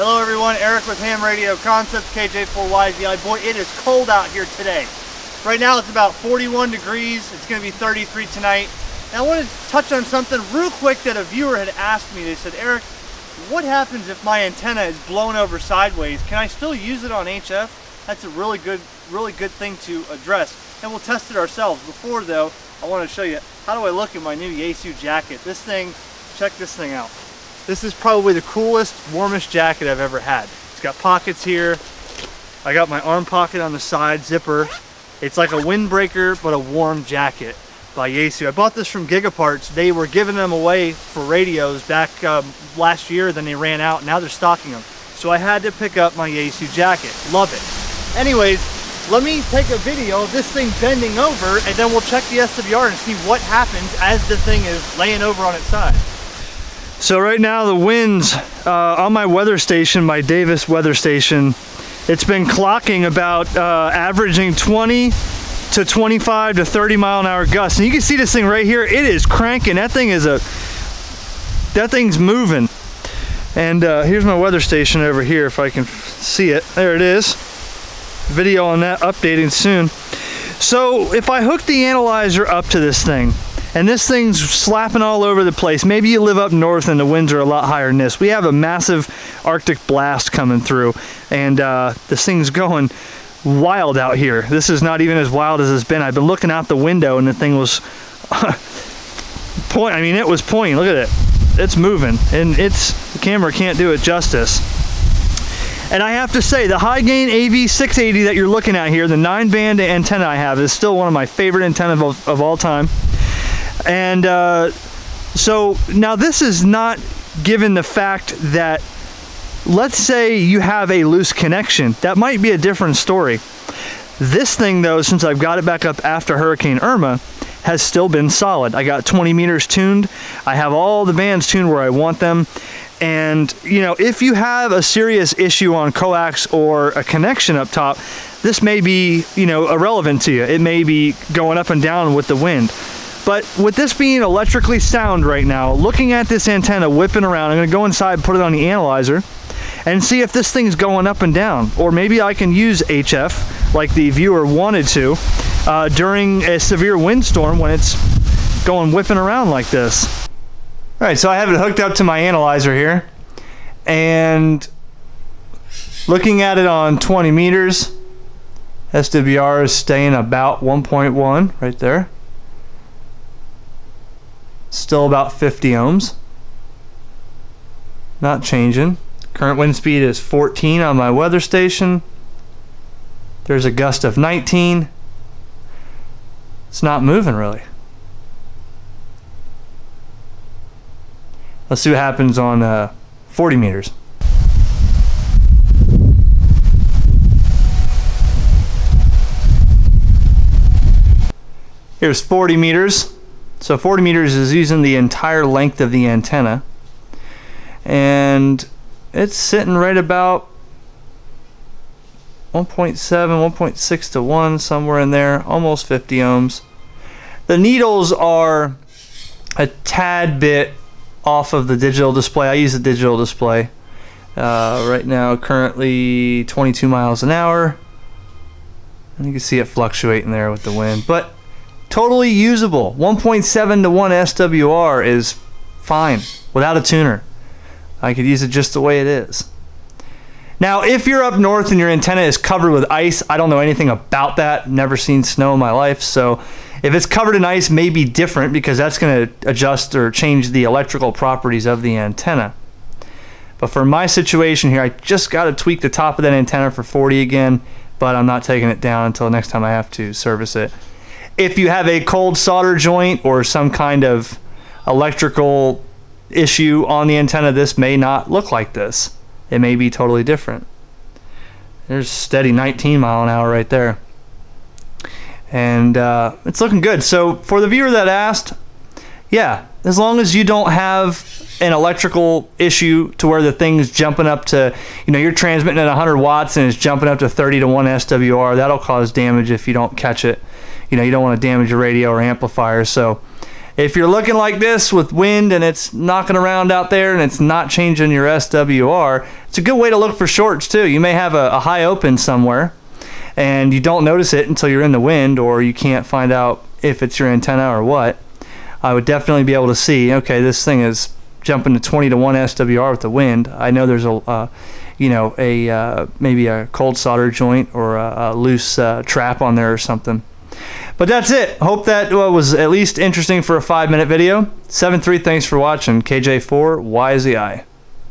Hello everyone, Eric with Ham Radio Concepts, KJ4YZI. Boy, it is cold out here today. Right now it's about 41 degrees. It's going to be 33 tonight. And I want to touch on something real quick that a viewer had asked me. They said, Eric, what happens if my antenna is blown over sideways? Can I still use it on HF? That's a really good, really good thing to address. And we'll test it ourselves. Before though, I want to show you how do I look in my new Yaesu jacket. This thing, check this thing out. This is probably the coolest, warmest jacket I've ever had. It's got pockets here. I got my arm pocket on the side, zipper. It's like a windbreaker, but a warm jacket by Yaesu. I bought this from Gigaparts. They were giving them away for radios back um, last year, then they ran out. Now they're stocking them. So I had to pick up my Yaesu jacket. Love it. Anyways, let me take a video of this thing bending over and then we'll check the SWR and see what happens as the thing is laying over on its side. So right now the winds uh, on my weather station, my Davis weather station, it's been clocking about uh, averaging 20 to 25 to 30 mile an hour gusts. And you can see this thing right here. It is cranking. That thing is a, that thing's moving. And uh, here's my weather station over here if I can see it. There it is. Video on that updating soon. So if I hook the analyzer up to this thing, and this thing's slapping all over the place. Maybe you live up north and the winds are a lot higher than this. We have a massive Arctic blast coming through and uh, this thing's going wild out here. This is not even as wild as it's been. I've been looking out the window and the thing was point. I mean, it was pointing. Look at it. It's moving and it's the camera can't do it justice. And I have to say, the Hy-Gain AV680 that you're looking at here, the nine band antenna I have, is still one of my favorite antennas of, of all time. And uh, so now this is not given the fact that let's say you have a loose connection. That might be a different story. This thing though, since I've got it back up after Hurricane Irma, has still been solid. I got 20 meters tuned. I have all the bands tuned where I want them. And you know, if you have a serious issue on coax or a connection up top, this may be, you know, irrelevant to you. It may be going up and down with the wind. But with this being electrically sound right now, looking at this antenna whipping around, I'm gonna go inside, put it on the analyzer, and see if this thing's going up and down. Or maybe I can use HF, like the viewer wanted to, uh, during a severe windstorm when it's going whipping around like this. All right, so I have it hooked up to my analyzer here, and looking at it on 20 meters, SWR is staying about 1.1 right there. Still about 50 ohms. Not changing. Current wind speed is 14 on my weather station. There's a gust of 19. It's not moving really. Let's see what happens on uh, 40 meters. Here's 40 meters. So 40 meters is using the entire length of the antenna. And it's sitting right about 1.7, 1.6 to 1, somewhere in there, almost 50 ohms. The needles are a tad bit off of the digital display. I use a digital display. Uh, right now, currently 22 miles an hour. And you can see it fluctuating there with the wind. But Totally usable. 1.7 to 1 SWR is fine without a tuner. I could use it just the way it is. Now, if you're up north and your antenna is covered with ice, I don't know anything about that. Never seen snow in my life. So if it's covered in ice, may be different because that's going to adjust or change the electrical properties of the antenna. But for my situation here, I just got to tweak the top of that antenna for 40 again, but I'm not taking it down until next time I have to service it if you have a cold solder joint or some kind of electrical issue on the antenna, this may not look like this. It may be totally different. There's steady 19 mile an hour right there. And uh, it's looking good. So for the viewer that asked, yeah, as long as you don't have an electrical issue to where the thing's jumping up to, you know, you're transmitting at 100 watts and it's jumping up to 30 to 1 SWR, that'll cause damage if you don't catch it you know you don't want to damage your radio or amplifier so if you're looking like this with wind and it's knocking around out there and it's not changing your SWR, it's a good way to look for shorts too. You may have a, a high open somewhere and you don't notice it until you're in the wind or you can't find out if it's your antenna or what. I would definitely be able to see, okay, this thing is jumping to 20 to 1 SWR with the wind. I know there's a, uh, you know, a uh, maybe a cold solder joint or a, a loose uh, trap on there or something. But that's it. Hope that uh, was at least interesting for a five minute video. 7-3, thanks for watching. KJ4, Y is the eye.